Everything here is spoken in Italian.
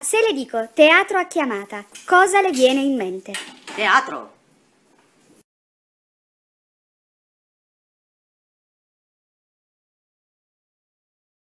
Se le dico teatro a chiamata, cosa le viene in mente? Teatro.